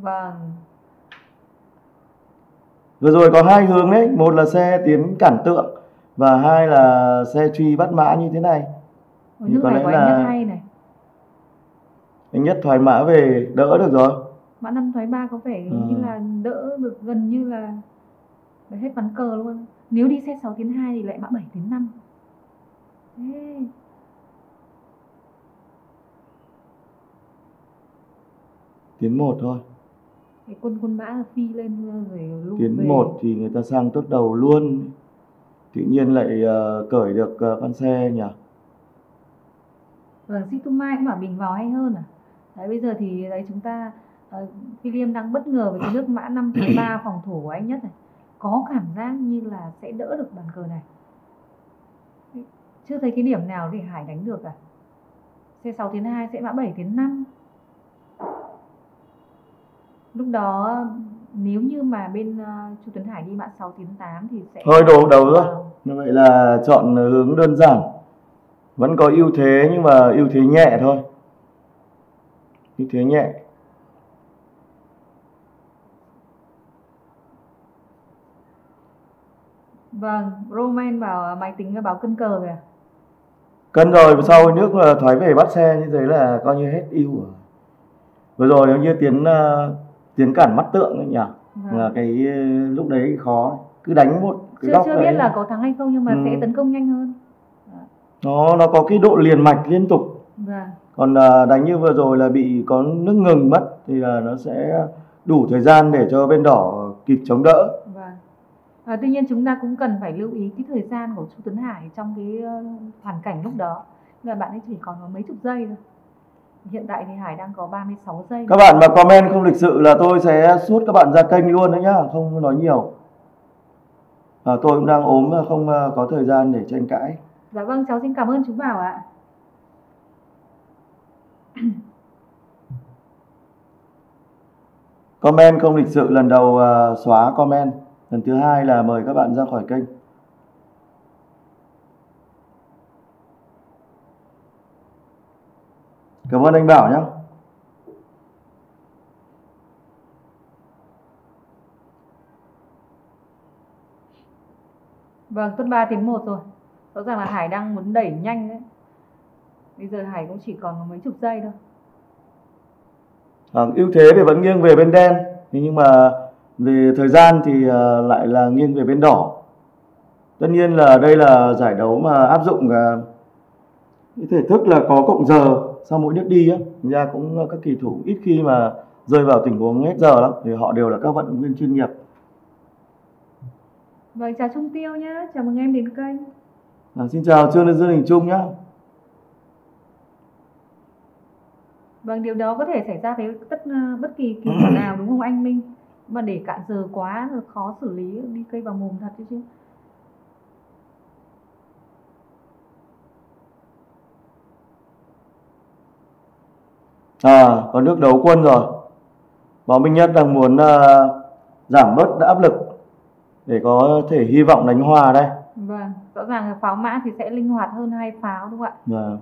Vâng Vừa rồi có hai hướng đấy, một là xe tiến cản tượng và hai là xe truy bắt mã như thế này. Ôi, Thì có lẽ của anh là- nhất hay này Anh nhất thoái mã về đỡ được rồi. mã năm thoái ba có vẻ Ừ. như là đỡ được gần như là là hết ván cờ luôn nếu đi xe 6 tiến 2 thì lại mã 7 tiến 5 Thế Tiến một thôi. Cái quân quân mã phi lên rồi lui Tiến về. một thì người ta sang tốt đầu luôn. Tự nhiên lại ờ, cởi được ờ, con xe nhỉ. vâng Situmai cũng bảo bình vào hay hơn à? Đấy bây giờ thì đấy chúng ta uh, William đang bất ngờ với cái nước mã 5 thoái 3 phòng thủ của anh nhất này. Có cảm giác như là sẽ đỡ được bàn cờ này. Chưa thấy cái điểm nào để Hải đánh được cả xe 6 tiến 2 sẽ mã 7 tiến 5 lúc đó nếu như mà bên uh, Chu Tuấn Hải đi mã 6 tiến 8 thì sẽ Thôi đồ đầu thôi. Vâng. Như vậy là chọn hướng đơn giản. Vẫn có ưu thế nhưng mà ưu thế nhẹ thôi. Ưu thế nhẹ. Vâng, Roman bảo máy tính báo cân cờ kìa. Cân rồi sau nước là thoái về bắt xe như thế là coi như hết ưu rồi. Vừa rồi nếu như tiến ờ, tiến cản mắt tượng ấy nhỉ Vâng. là cái ờ, lúc đấy khó cứ đánh một cái chưa góc chưa đấy biết là có thắng hay không nhưng mà Ừ. sẽ tấn công nhanh hơn. nó nó có cái độ liền mạch liên tục Vâng. còn à, đánh như vừa rồi là bị có nước ngừng mất thì là nó sẽ đủ thời gian để cho bên đỏ kịp chống đỡ Vâng. À, tuy nhiên chúng ta cũng cần phải lưu ý cái thời gian của Chu Tuấn Hải trong cái ờ, hoàn cảnh lúc đó. Là bạn ấy chỉ còn có mấy chục giây thôi. Hiện tại thì Hải đang có 36 giây. các bạn mà comment không lịch sự là tôi sẽ sút các bạn ra kênh luôn đấy nhá không nói nhiều à, tôi cũng đang ốm không à, có thời gian để tranh cãi Dạ vâng, cháu xin cảm ơn chú Bảo ạ. comment không lịch sự lần đầu uh, xóa comment lần thứ hai là mời các bạn ra khỏi kênh cảm ơn anh bảo nhé Vâng, tuần 3 tiến 1 rồi. Rõ ràng là Hải đang muốn đẩy nhanh đấy. Bây giờ Hải cũng chỉ còn mấy chục giây thôi. À, ưu thế thì vẫn nghiêng về bên đen nhưng mà về thời gian thì uh, lại là nghiêng về bên đỏ tất nhiên là đây là giải đấu mà áp dụng uh, cái thể thức là có cộng giờ sau mỗi nước đi á ra cũng các kỳ thủ ít khi mà rơi vào tình huống hết giờ lắm thì họ đều là các vận động viên chuyên nghiệp Vâng, chào Trung Tiêu nhé, chào mừng em đến kênh. à, xin chào Trương Dương Đình Trung nhé Vâng, điều đó có thể xảy ra với tất ờ, bất kỳ kỳ thủ nào đúng không anh Minh? Mà để cạn giờ quá khó xử lý đi cây vào mồm thật chứ. À có nước đấu quân rồi Võ Minh Nhất đang muốn uh, giảm bớt áp lực để có thể hy vọng đánh hòa đây Vâng, rõ ràng là pháo mã thì sẽ linh hoạt hơn hai pháo đúng không ạ? và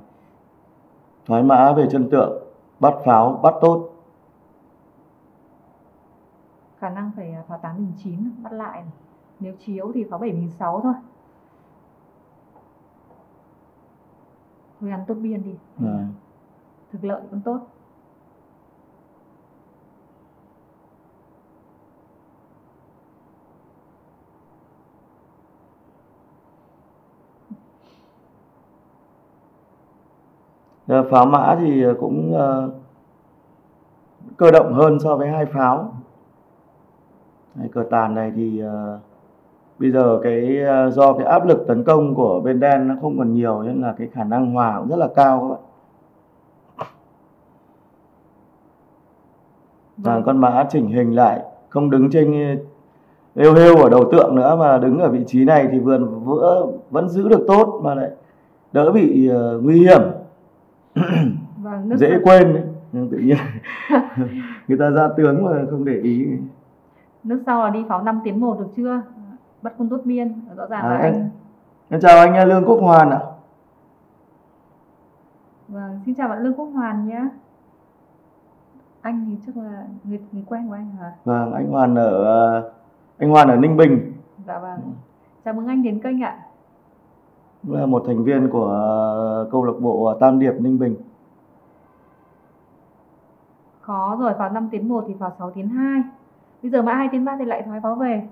thoái mã về chân tượng bắt pháo bắt tốt Khả năng phải ờ, pháo 8 bình 9 bắt lại. Nếu chiếu thì pháo 7 bình 6 thôi. Thôi ăn tốt biên đi. à, Thực lợi vẫn tốt. Pháo mã thì cũng ờ, cơ động hơn so với hai pháo. Đấy, cờ tàn này thì ờ, bây giờ cái ờ, do cái áp lực tấn công của bên đen nó không còn nhiều nên là cái khả năng hòa cũng rất là cao các bạn. Và con mã chỉnh hình lại không đứng trên rêu rêu ở đầu tượng nữa mà đứng ở vị trí này thì vườn vữa vẫn giữ được tốt mà lại đỡ bị ờ, nguy hiểm Vâng, dễ sau- quên. Nhưng tự nhiên người ta ra tướng mà không để ý Nước sau là đi pháo 5 tiến 1 được chưa? Bắt quân tốt biên. Rõ ràng À, là anh em chào anh Lương Quốc Hoàn ạ Vâng, xin chào bạn Lương Quốc Hoàn nhé. Anh thì chắc là người, người quen của anh hả? vâng anh Hoàn ở ờ, anh Hoàn ở Ninh Bình Dạ vâng. Chào mừng anh đến kênh ạ. Là một thành viên của ờ, câu lạc bộ Tam Điệp Ninh Bình Khó rồi, pháo 5 tiến 1 thì pháo 6 tiến 2. Bây giờ mã 2 tiến 3 thì lại thoái pháo về.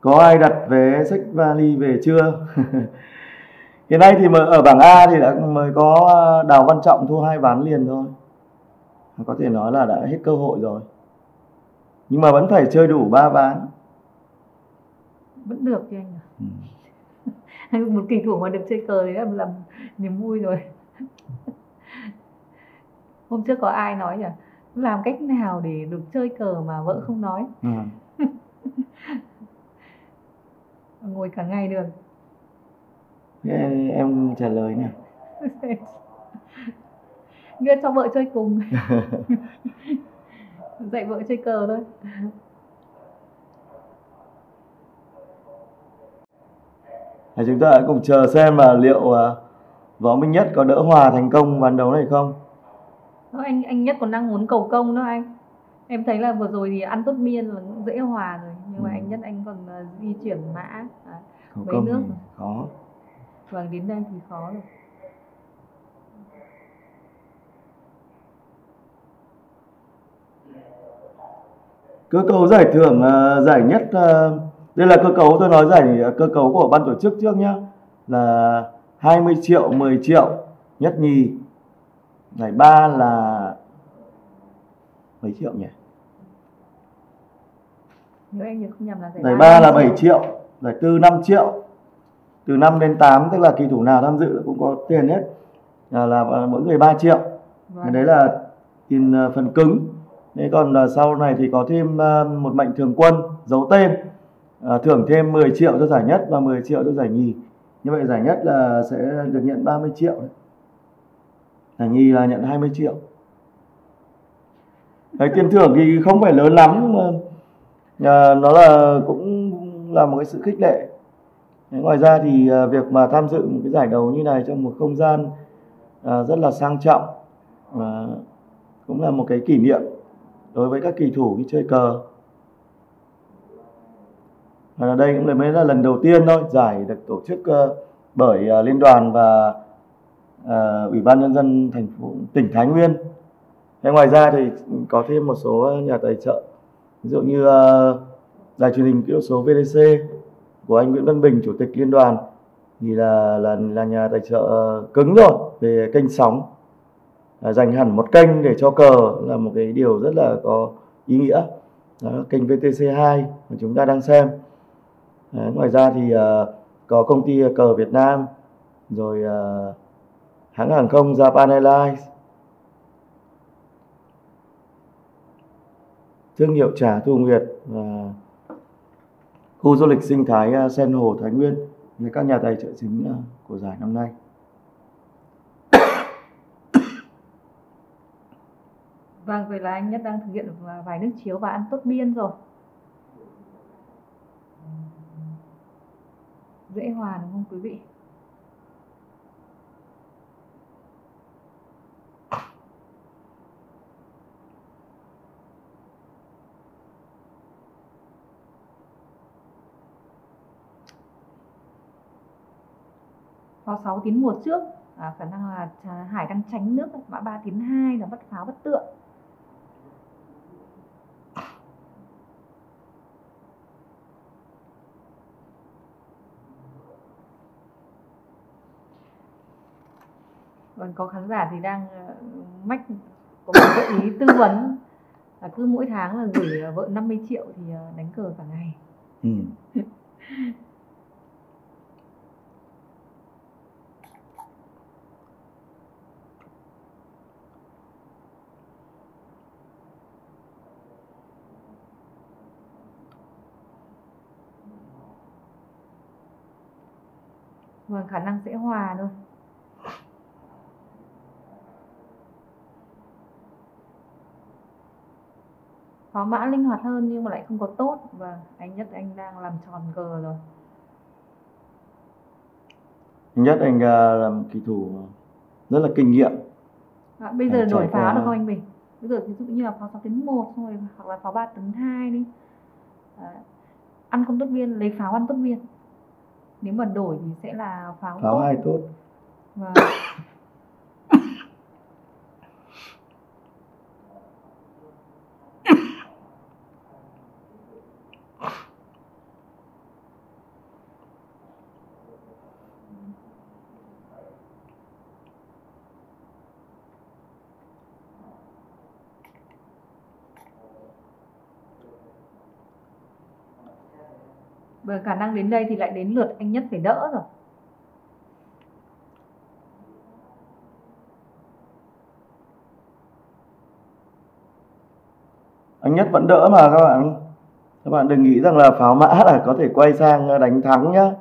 có ai đặt vé sách vali về chưa hiện nay thì mà ở bảng A thì đã mới có Đào Văn Trọng thua hai ván liền thôi có thể nói là đã hết cơ hội rồi nhưng mà vẫn phải chơi đủ ba ván Vẫn được chứ anh ạ. ừ. Một kỳ thủ mà được chơi cờ thì là làm niềm vui rồi. Hôm trước có ai nói nhỉ? Làm cách nào để được chơi cờ mà vợ không nói? Ừ. Ngồi cả ngày được. Thế em trả lời nè Đưa cho vợ chơi cùng. Dạy vợ chơi cờ thôi. Thì chúng ta hãy cùng chờ xem là liệu à, Võ Minh Nhất có đỡ hòa thành công ván đấu này không Đó, anh anh nhất còn đang muốn cầu công đó anh. Em thấy là vừa rồi thì ăn tốt miên là cũng dễ hòa rồi, nhưng mà Ừ. anh nhất anh còn ờ, di chuyển mã. À, Không Mấy công nước khó vâng đến đây thì khó rồi. cơ cấu giải thưởng à, giải nhất à, đây là cơ cấu tôi nói giải cơ cấu của ban tổ chức trước nhá. Là 20 triệu 10 triệu nhất nhì. Giải ba là mấy triệu nhỉ? Nếu em nhớ không nhầm là giải giải là năm 7 triệu. giải tư 5 triệu. Từ 5 đến 8 tức là kỳ thủ nào tham dự cũng có tiền hết. Là, là mỗi người 3 triệu. Vâng. đấy là tiền ờ, phần cứng. Thế còn ờ, sau này thì có thêm ờ, một mệnh thường quân giấu tên Ờ, thưởng thêm 10 triệu cho giải nhất và 10 triệu cho giải nhì. Như vậy giải nhất là sẽ được nhận 30 triệu đấy. giải nhì là nhận 20 triệu. Đấy, tiền thưởng thì không phải lớn lắm nhưng mà à, nó là cũng là một cái sự khích lệ. Đấy, ngoài ra thì à, việc mà tham dự một cái giải đấu như này trong một không gian à, rất là sang trọng và cũng là một cái kỷ niệm đối với các kỳ thủ khi chơi cờ và đây cũng là mới là lần đầu tiên thôi giải được tổ chức ờ, bởi ờ, liên đoàn và ờ, ủy ban nhân dân thành phố tỉnh Thái Nguyên. Thế ngoài ra thì có thêm một số nhà tài trợ ví dụ như đài truyền hình kỹ thuật số VTC của anh Nguyễn Văn Bình chủ tịch liên đoàn thì là là là nhà tài trợ cứng rồi về kênh sóng. À, dành hẳn một kênh để cho cờ là một cái điều rất là có ý nghĩa. Đó là kênh VTC2 mà chúng ta đang xem. Đấy, ngoài ra thì uh, có công ty cờ Việt Nam rồi uh, hãng hàng không Japan Airlines thương hiệu trà Thu Nguyệt và khu du lịch sinh thái Sen Hồ Thái Nguyên là các nhà tài trợ chính của giải năm nay. Vâng, vậy là anh Nhất đang thực hiện vài nước chiếu và ăn tốt biên rồi dễ hòa đúng không quý vị? Có 6 tiến một trước. À, khả năng là Hải đang tránh nước mã 3 tiến 2 là bất pháo bất tượng. Còn có khán giả thì đang ờ, mách có một gợi ý tư vấn là cứ mỗi tháng là gửi ờ, vợ 50 triệu thì ờ, đánh cờ cả ngày ừ. vâng khả năng sẽ hòa thôi pháo mã linh hoạt hơn nhưng mà lại không có tốt. Và anh nhất anh đang làm tròn cờ rồi. Nhất anh uh, làm kỳ thủ rất là kinh nghiệm. À, bây giờ đổi pháo được không anh Bình? Bây giờ ví dụ như là pháo 6 tiếng 1 xong rồi hoặc là pháo 3 tiếng 2 đi. À, ăn công tốt viên lấy pháo ăn tốt viên. Nếu mà đổi thì sẽ là pháo pháo hai tốt? Và Và khả năng đến đây thì lại đến lượt anh Nhất phải đỡ rồi. Anh Nhất vẫn đỡ mà các bạn. Các bạn đừng nghĩ rằng là pháo mã là có thể quay sang đánh thắng nhá.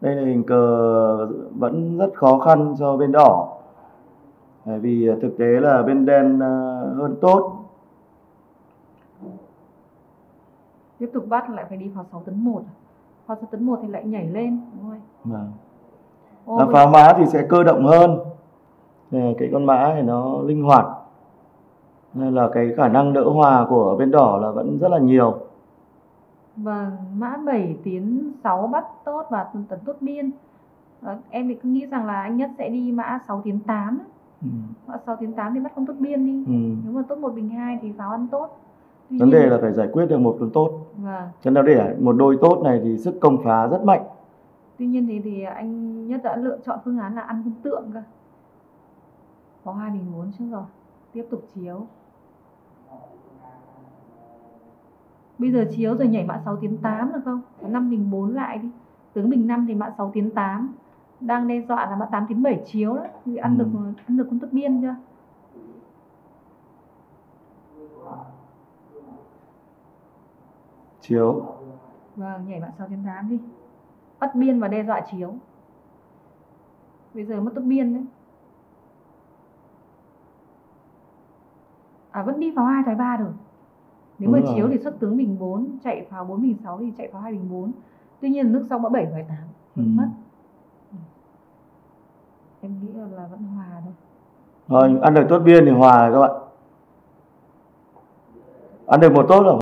Đây là hình cờ vẫn rất khó khăn cho bên đỏ. Bởi vì thực tế là bên đen ờ, hơn tốt. Tiếp tục bắt lại phải đi vào 6 tấn 1 pháo 6 tấn 1 thì lại nhảy lên đúng không? Vâng. Ô, pháo mã thì sẽ cơ động hơn. Cái con mã thì nó linh hoạt. Nên là cái khả năng đỡ hòa của bên đỏ là vẫn rất là nhiều. Vâng, mã 7 tiến 6 bắt tốt và tấn tốt biên. À, em thì cứ nghĩ rằng là anh nhất sẽ đi mã 6 tiến 8. Ừ. Mã 6 tiến 8 thì bắt không tốt biên đi. Ừ. Nếu mà tốt một bình 2 thì pháo ăn tốt vấn đề là phải giải quyết được một con tốt. Vâng. cho nên để một đôi tốt này thì sức công phá rất mạnh. Tuy nhiên thì thì anh nhất đã lựa chọn phương án là ăn con tượng cơ. Có hai bình muốn trước rồi tiếp tục chiếu. Bây giờ chiếu rồi nhảy mã 6 tiến 8 được không? 5 bình 4 lại đi. Tướng bình 5 thì mã 6 tiến 8 đang đe dọa là mã 8 tiến 7 chiếu đó. Thì ăn ừ. được ăn được con tốt biên chưa chiếu vâng nhảy bạn 6 trên 8 đi bắt biên và đe dọa chiếu bây giờ mất tốt biên đấy à vẫn đi pháo hai thoái ba được nếu Đúng mà rồi. chiếu thì xuất tướng bình 4 chạy pháo 4 bình 6 thì chạy pháo 2 bình 4 tuy nhiên nước xong đã 7 thoái 8 vẫn Ừ. mất Ừ. em nghĩ là, vẫn hòa thôi Rồi, ăn được tốt biên thì hòa rồi các bạn. Ăn được một tốt là